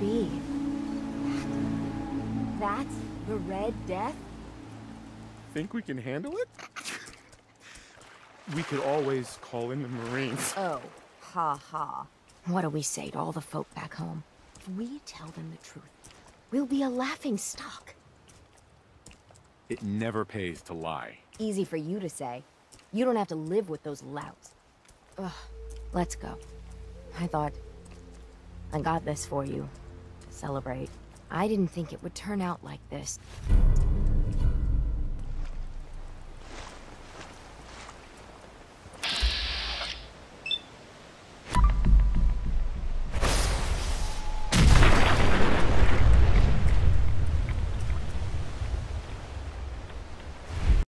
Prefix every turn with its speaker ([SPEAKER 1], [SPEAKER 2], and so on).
[SPEAKER 1] be? That's the Red Death?
[SPEAKER 2] Think we can handle it? We could always call in the Marines.
[SPEAKER 1] Oh, ha ha. What do we say to all the folk back home? If we tell them the truth, we'll be a laughing stock.
[SPEAKER 2] It never pays to lie.
[SPEAKER 1] Easy for you to say. You don't have to live with those louts. Ugh, let's go. I thought... I got this for you. To celebrate. I didn't think it would turn out like this.